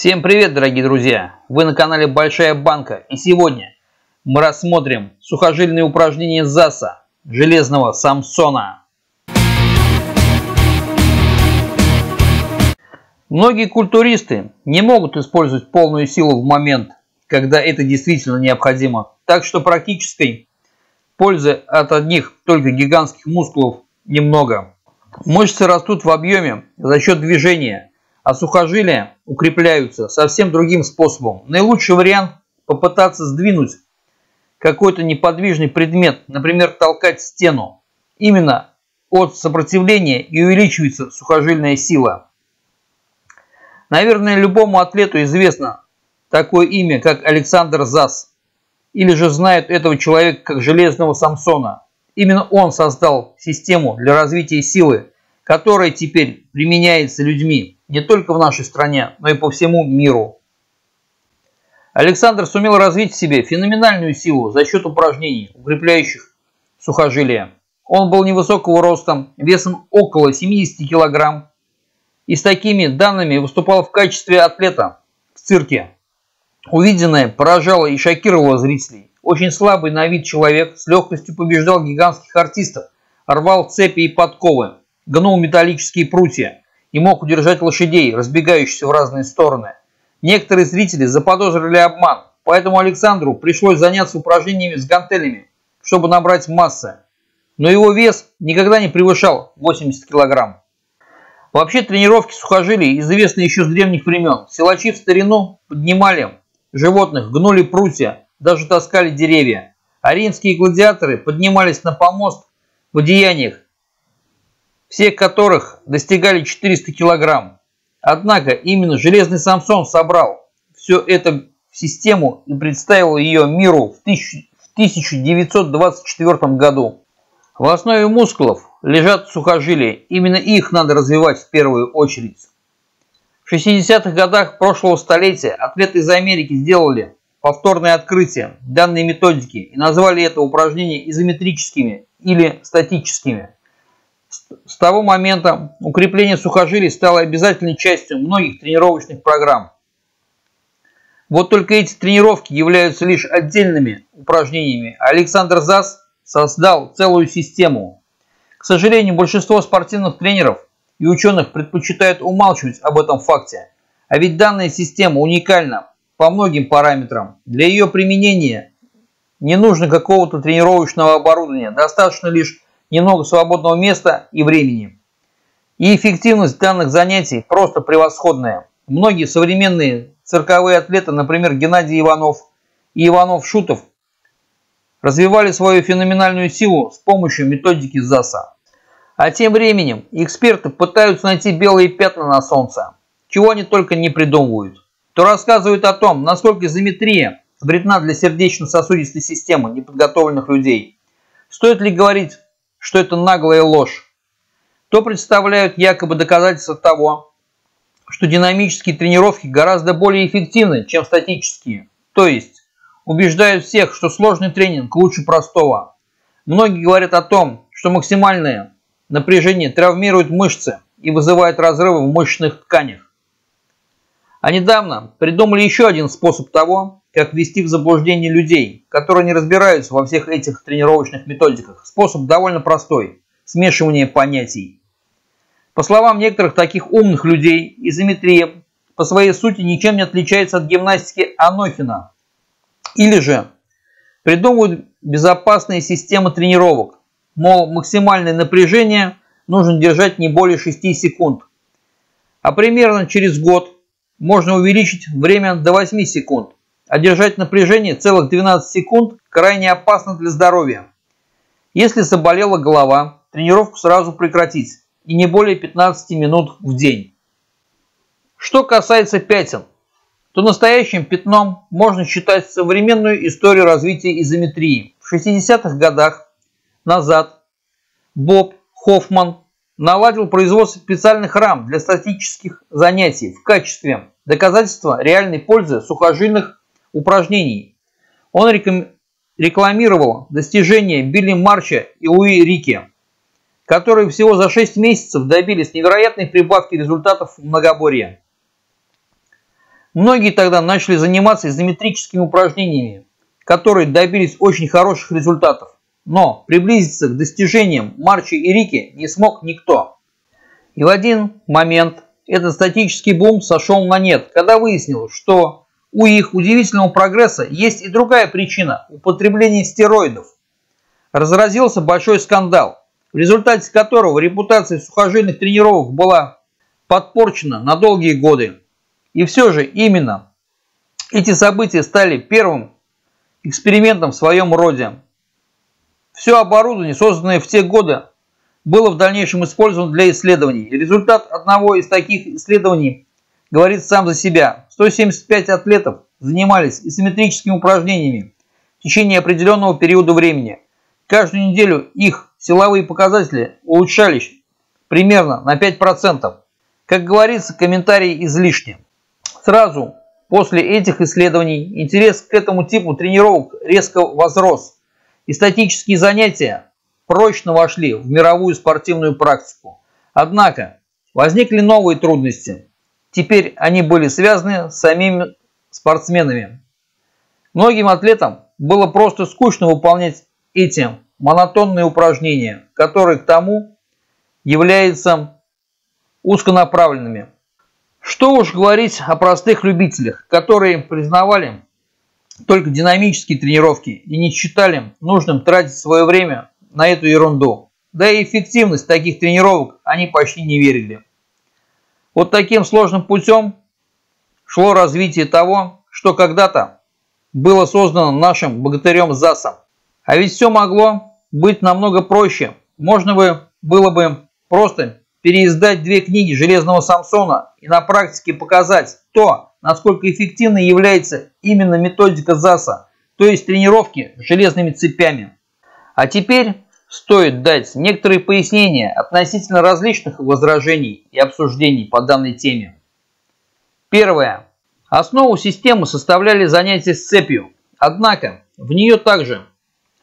Всем привет, дорогие друзья! Вы на канале Большая Банка и сегодня мы рассмотрим сухожильные упражнения ЗАСа, железного Самсона. Многие культуристы не могут использовать полную силу в момент, когда это действительно необходимо, так что практической пользы от одних только гигантских мускулов немного. Мышцы растут в объеме за счет движения – а сухожилия укрепляются совсем другим способом. Наилучший вариант – попытаться сдвинуть какой-то неподвижный предмет, например, толкать стену. Именно от сопротивления и увеличивается сухожильная сила. Наверное, любому атлету известно такое имя, как Александр Зас. Или же знают этого человека как Железного Самсона. Именно он создал систему для развития силы, которая теперь применяется людьми не только в нашей стране, но и по всему миру. Александр сумел развить в себе феноменальную силу за счет упражнений, укрепляющих сухожилия. Он был невысокого роста, весом около 70 кг, и с такими данными выступал в качестве атлета в цирке. Увиденное поражало и шокировало зрителей. Очень слабый на вид человек с легкостью побеждал гигантских артистов, рвал цепи и подковы, гнул металлические прутья и мог удержать лошадей, разбегающихся в разные стороны. Некоторые зрители заподозрили обман, поэтому Александру пришлось заняться упражнениями с гантелями, чтобы набрать массы. Но его вес никогда не превышал 80 килограмм. Вообще тренировки сухожилий известны еще с древних времен. Силачи в старину поднимали животных, гнули прутья, даже таскали деревья. А гладиаторы поднимались на помост в одеяниях все которых достигали 400 килограмм. Однако именно Железный Самсон собрал все это в систему и представил ее миру в 1924 году. В основе мускулов лежат сухожилия, именно их надо развивать в первую очередь. В 60-х годах прошлого столетия атлеты из Америки сделали повторное открытие данной методики и назвали это упражнение изометрическими или статическими – с того момента укрепление сухожилий стало обязательной частью многих тренировочных программ. Вот только эти тренировки являются лишь отдельными упражнениями. Александр Зас создал целую систему. К сожалению, большинство спортивных тренеров и ученых предпочитают умалчивать об этом факте. А ведь данная система уникальна по многим параметрам. Для ее применения не нужно какого-то тренировочного оборудования, достаточно лишь немного свободного места и времени. И эффективность данных занятий просто превосходная. Многие современные цирковые атлеты, например, Геннадий Иванов и Иванов Шутов, развивали свою феноменальную силу с помощью методики ЗАСа. А тем временем эксперты пытаются найти белые пятна на солнце, чего они только не придумывают. То рассказывают о том, насколько изометрия вредна для сердечно-сосудистой системы неподготовленных людей. Стоит ли говорить что это наглая ложь, то представляют якобы доказательства того, что динамические тренировки гораздо более эффективны, чем статические. То есть убеждают всех, что сложный тренинг лучше простого. Многие говорят о том, что максимальное напряжение травмирует мышцы и вызывает разрывы в мышечных тканях. А недавно придумали еще один способ того, как ввести в заблуждение людей, которые не разбираются во всех этих тренировочных методиках. Способ довольно простой – смешивание понятий. По словам некоторых таких умных людей, изометрия по своей сути ничем не отличается от гимнастики Анохина. Или же придумывают безопасные системы тренировок. Мол, максимальное напряжение нужно держать не более 6 секунд. А примерно через год можно увеличить время до 8 секунд а держать напряжение целых 12 секунд крайне опасно для здоровья. Если заболела голова, тренировку сразу прекратить и не более 15 минут в день. Что касается пятен, то настоящим пятном можно считать современную историю развития изометрии. В 60-х годах назад Боб Хоффман наладил производство специальных рам для статических занятий в качестве доказательства реальной пользы сухожильных упражнений. Он рекламировал достижения Билли Марча и Луи Рики, которые всего за 6 месяцев добились невероятной прибавки результатов в многоборье. Многие тогда начали заниматься изометрическими упражнениями, которые добились очень хороших результатов. Но приблизиться к достижениям Марчи и Рики не смог никто. И в один момент этот статический бум сошел на нет, когда выяснилось, что у их удивительного прогресса есть и другая причина – употребление стероидов. Разразился большой скандал, в результате которого репутация сухожильных тренировок была подпорчена на долгие годы. И все же именно эти события стали первым экспериментом в своем роде. Все оборудование, созданное в те годы, было в дальнейшем использовано для исследований. результат одного из таких исследований говорит сам за себя. 175 атлетов занимались асимметрическими упражнениями в течение определенного периода времени. Каждую неделю их силовые показатели улучшались примерно на 5%. Как говорится, комментарии излишни. Сразу после этих исследований интерес к этому типу тренировок резко возрос, и статические занятия прочно вошли в мировую спортивную практику. Однако возникли новые трудности. Теперь они были связаны с самими спортсменами. Многим атлетам было просто скучно выполнять эти монотонные упражнения, которые к тому являются узконаправленными. Что уж говорить о простых любителях, которые признавали только динамические тренировки и не считали нужным тратить свое время на эту ерунду. Да и эффективность таких тренировок они почти не верили. Вот таким сложным путем шло развитие того, что когда-то было создано нашим богатырем Засом. А ведь все могло быть намного проще. Можно бы было бы просто переиздать две книги Железного Самсона и на практике показать то, насколько эффективной является именно методика ЗАСа, то есть тренировки железными цепями. А теперь стоит дать некоторые пояснения относительно различных возражений и обсуждений по данной теме. Первое. Основу системы составляли занятия с цепью, однако в нее также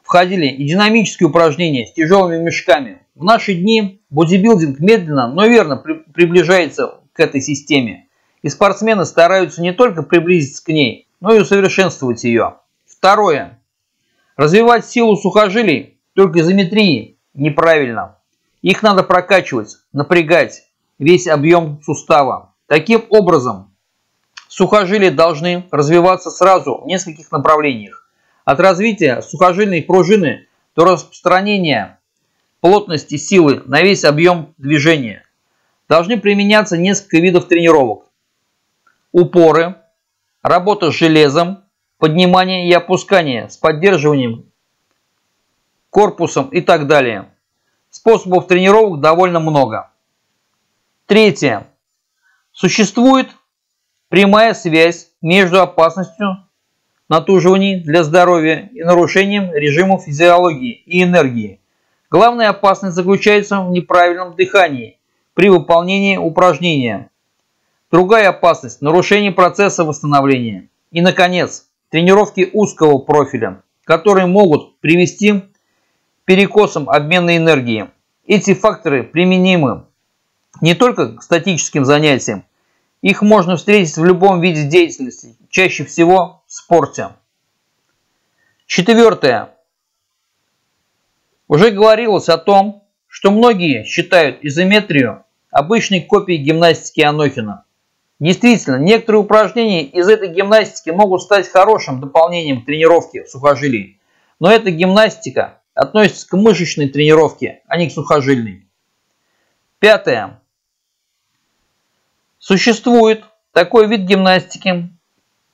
входили и динамические упражнения с тяжелыми мешками. В наши дни бодибилдинг медленно, но верно при приближается к этой системе, и спортсмены стараются не только приблизиться к ней, но и усовершенствовать ее. Второе. Развивать силу сухожилий только изометрии неправильно. Их надо прокачивать, напрягать весь объем сустава. Таким образом, сухожилия должны развиваться сразу в нескольких направлениях. От развития сухожильной пружины до распространения плотности силы на весь объем движения. Должны применяться несколько видов тренировок. Упоры, работа с железом, поднимание и опускание с поддерживанием корпусом и так далее. Способов тренировок довольно много. Третье. Существует прямая связь между опасностью натуживаний для здоровья и нарушением режима физиологии и энергии. Главная опасность заключается в неправильном дыхании при выполнении упражнения. Другая опасность – нарушение процесса восстановления. И, наконец, тренировки узкого профиля, которые могут привести перекосом обмена энергии. Эти факторы применимы не только к статическим занятиям, их можно встретить в любом виде деятельности, чаще всего в спорте. Четвертое. Уже говорилось о том, что многие считают изометрию обычной копией гимнастики Анохина. Действительно, некоторые упражнения из этой гимнастики могут стать хорошим дополнением к тренировке сухожилий, но эта гимнастика относится к мышечной тренировке, а не к сухожильной. Пятое. Существует такой вид гимнастики,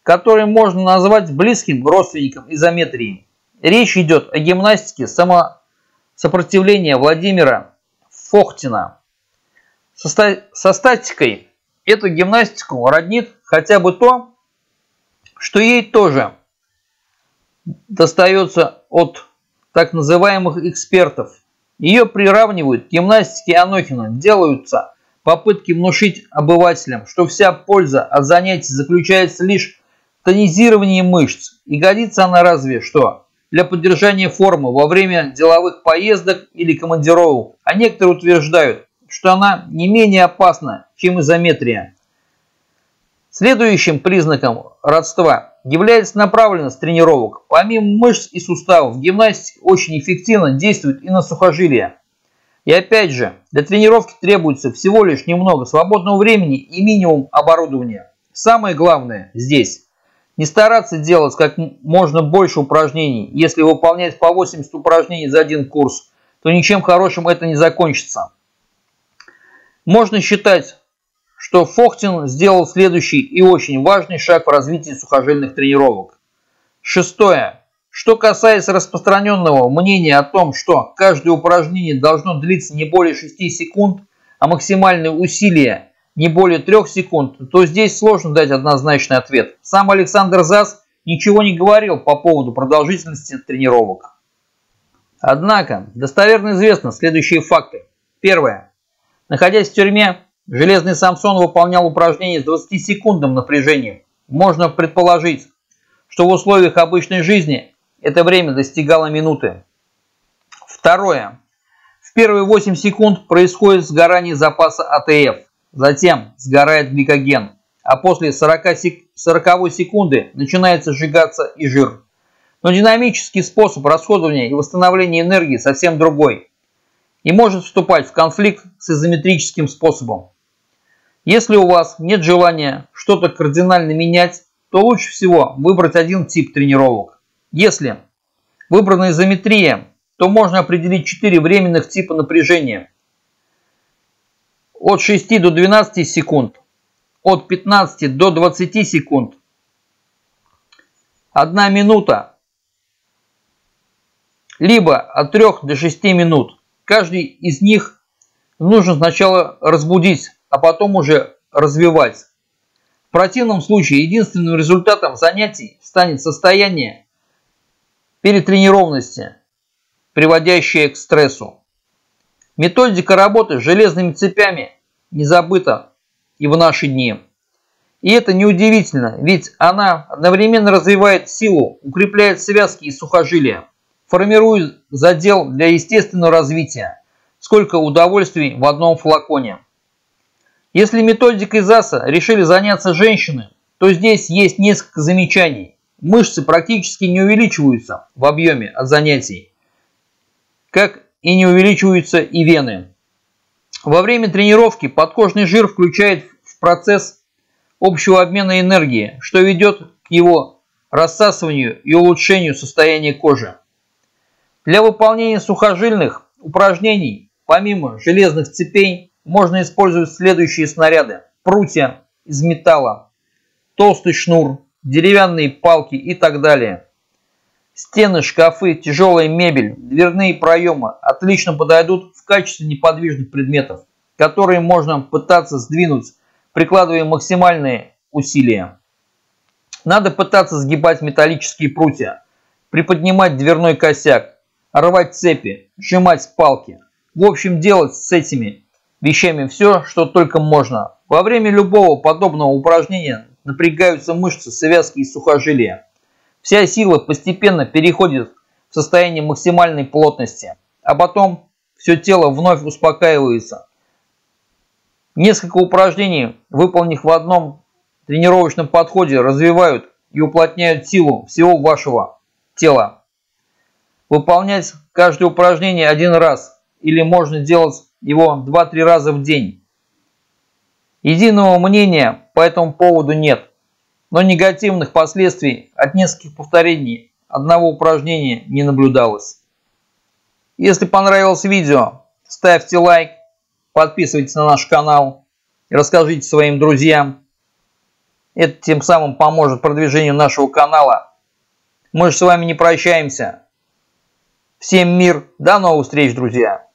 который можно назвать близким родственником изометрии. Речь идет о гимнастике самосопротивления Владимира Фохтина. Со, статикой эту гимнастику роднит хотя бы то, что ей тоже достается от так называемых экспертов. Ее приравнивают к гимнастике Анохина, делаются попытки внушить обывателям, что вся польза от занятий заключается лишь в тонизировании мышц, и годится она разве что для поддержания формы во время деловых поездок или командировок, а некоторые утверждают, что она не менее опасна, чем изометрия. Следующим признаком родства является направленность тренировок. Помимо мышц и суставов, гимнастика очень эффективно действует и на сухожилия. И опять же, для тренировки требуется всего лишь немного свободного времени и минимум оборудования. Самое главное здесь не стараться делать как можно больше упражнений. Если выполнять по 80 упражнений за один курс, то ничем хорошим это не закончится. Можно считать что Фохтин сделал следующий и очень важный шаг в развитии сухожильных тренировок. Шестое. Что касается распространенного мнения о том, что каждое упражнение должно длиться не более 6 секунд, а максимальные усилия не более 3 секунд, то здесь сложно дать однозначный ответ. Сам Александр Зас ничего не говорил по поводу продолжительности тренировок. Однако, достоверно известно следующие факты. Первое. Находясь в тюрьме, Железный Самсон выполнял упражнения с 20-секундным напряжением. Можно предположить, что в условиях обычной жизни это время достигало минуты. Второе. В первые 8 секунд происходит сгорание запаса АТФ, затем сгорает гликоген, а после 40, сек 40 секунды начинается сжигаться и жир. Но динамический способ расходования и восстановления энергии совсем другой и может вступать в конфликт с изометрическим способом. Если у вас нет желания что-то кардинально менять, то лучше всего выбрать один тип тренировок. Если выбрана изометрия, то можно определить 4 временных типа напряжения. От 6 до 12 секунд, от 15 до 20 секунд, 1 минута, либо от 3 до 6 минут. Каждый из них нужно сначала разбудить а потом уже развивать. В противном случае единственным результатом занятий станет состояние перетренированности, приводящее к стрессу. Методика работы с железными цепями не забыта и в наши дни. И это неудивительно, ведь она одновременно развивает силу, укрепляет связки и сухожилия, формирует задел для естественного развития. Сколько удовольствий в одном флаконе. Если методикой ЗАСа решили заняться женщины, то здесь есть несколько замечаний. Мышцы практически не увеличиваются в объеме от занятий, как и не увеличиваются и вены. Во время тренировки подкожный жир включает в процесс общего обмена энергии, что ведет к его рассасыванию и улучшению состояния кожи. Для выполнения сухожильных упражнений, помимо железных цепей, можно использовать следующие снаряды. Прутья из металла, толстый шнур, деревянные палки и так далее. Стены, шкафы, тяжелая мебель, дверные проемы отлично подойдут в качестве неподвижных предметов, которые можно пытаться сдвинуть, прикладывая максимальные усилия. Надо пытаться сгибать металлические прутья, приподнимать дверной косяк, рвать цепи, сжимать палки. В общем, делать с этими вещами все, что только можно. Во время любого подобного упражнения напрягаются мышцы, связки и сухожилия. Вся сила постепенно переходит в состояние максимальной плотности, а потом все тело вновь успокаивается. Несколько упражнений, выполнив в одном тренировочном подходе, развивают и уплотняют силу всего вашего тела. Выполнять каждое упражнение один раз или можно делать его 2-3 раза в день. Единого мнения по этому поводу нет, но негативных последствий от нескольких повторений одного упражнения не наблюдалось. Если понравилось видео, ставьте лайк, подписывайтесь на наш канал, расскажите своим друзьям. Это тем самым поможет продвижению нашего канала. Мы же с вами не прощаемся. Всем мир, до новых встреч, друзья!